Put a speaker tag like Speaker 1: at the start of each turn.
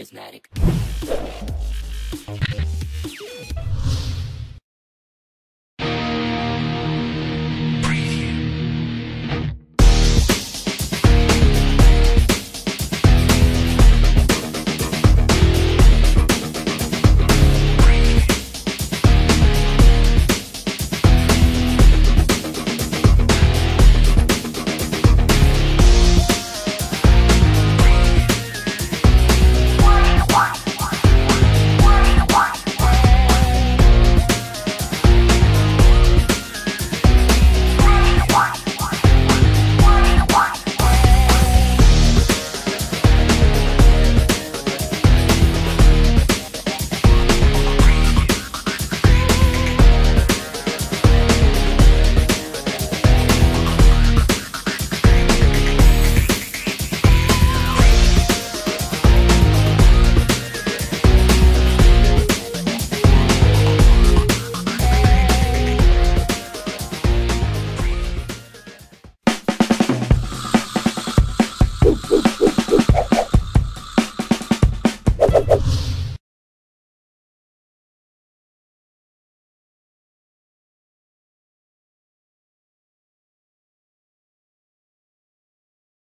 Speaker 1: charismatic.